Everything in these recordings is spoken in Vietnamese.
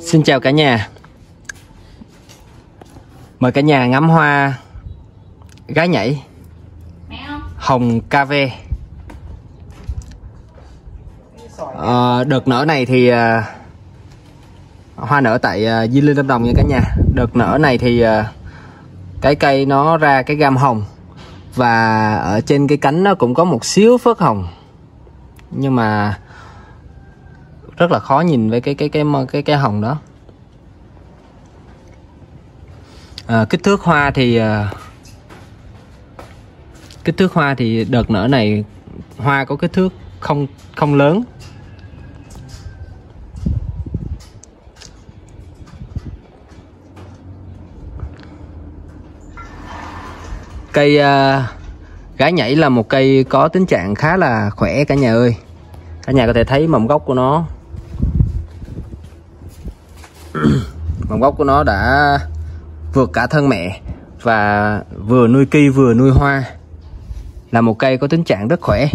Xin chào cả nhà. Mời cả nhà ngắm hoa gái nhảy. Hồng KV à, ờ, Đợt nở này thì à, hoa nở tại à, Di Linh Lâm Đồng nha cả nhà. Đợt nở này thì à, cái cây nó ra cái gam hồng và ở trên cái cánh nó cũng có một xíu phớt hồng. Nhưng mà rất là khó nhìn với cái cái cái cái cái, cái hồng đó. À, kích thước hoa thì à, kích thước hoa thì đợt nở này hoa có kích thước không không lớn. Cây uh, gái nhảy là một cây có tính trạng khá là khỏe cả nhà ơi. Cả nhà có thể thấy mầm gốc của nó. mầm gốc của nó đã vượt cả thân mẹ và vừa nuôi cây vừa nuôi hoa. Là một cây có tính trạng rất khỏe.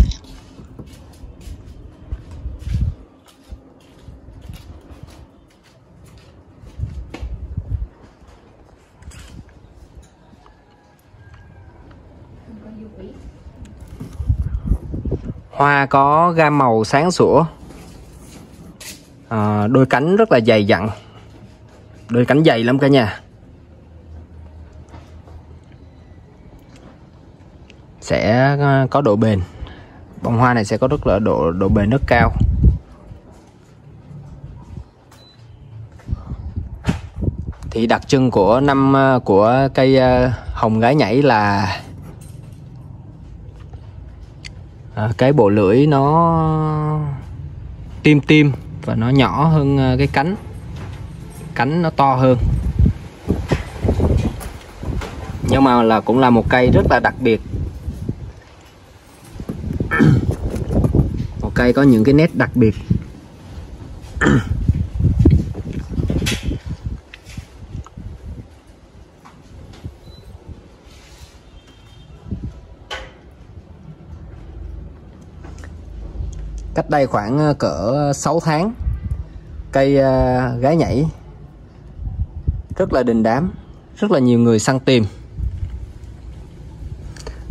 Hoa có gam màu sáng sủa. À, đôi cánh rất là dày dặn đôi cánh dày lắm cả nhà. Sẽ ờ, có độ bền. Bông hoa này sẽ có rất là độ độ bền rất cao. Thì đặc trưng của năm ờ, của cây ờ, hồng gái nhảy là cái bộ lưỡi nó tim tim và nó nhỏ hơn cái cánh cánh nó to hơn. Nhưng mà là cũng là một cây rất là đặc biệt. Một cây có những cái nét đặc biệt. Cách đây khoảng ờ, cỡ 6 tháng, cây ờ, gái nhảy rất là đình đám rất là nhiều người săn tìm.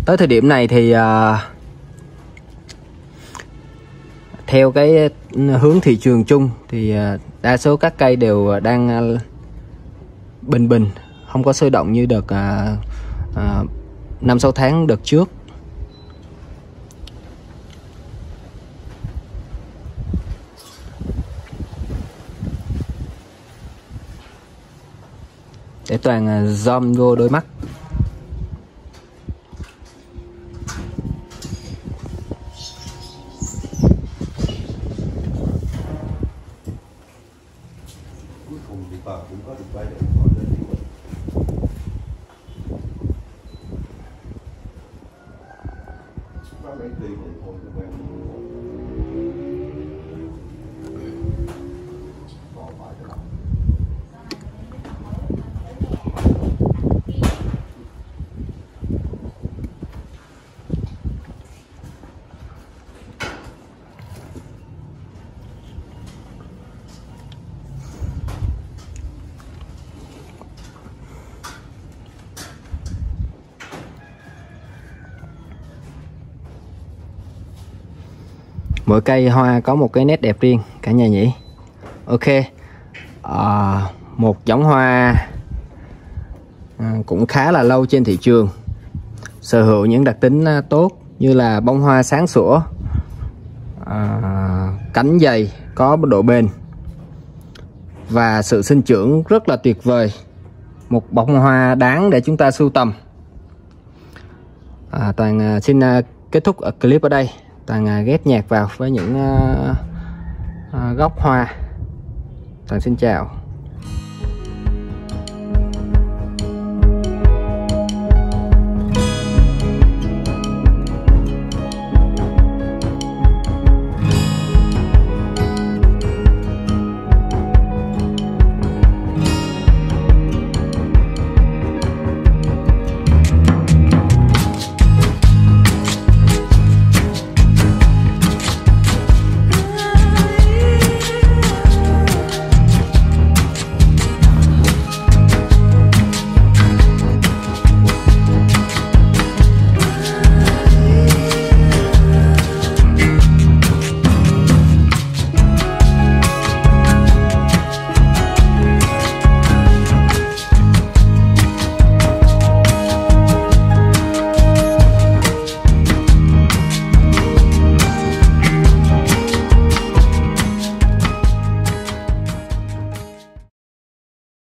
Tới thời điểm này thì uh, theo cái hướng thị trường chung thì uh, đa số các cây đều đang uh, bình bình không có sôi động như đợt năm uh, sáu tháng đợt trước. Để toàn à, zoom vô đôi mắt Thank you. Mỗi cây hoa có một cái nét đẹp riêng cả nhà nhỉ? Ok à, một giống hoa à, cũng khá là lâu trên thị trường. Sở hữu những đặc tính à, tốt như là bông hoa sáng sủa à, cánh dày có độ bền và sự sinh trưởng rất là tuyệt vời. Một bông hoa đáng để chúng ta sưu tầm. À, toàn à, xin à, kết thúc clip ở đây toàn à, ghép nhạc vào với những ờ, ờ, góc hoa. Toàn xin chào.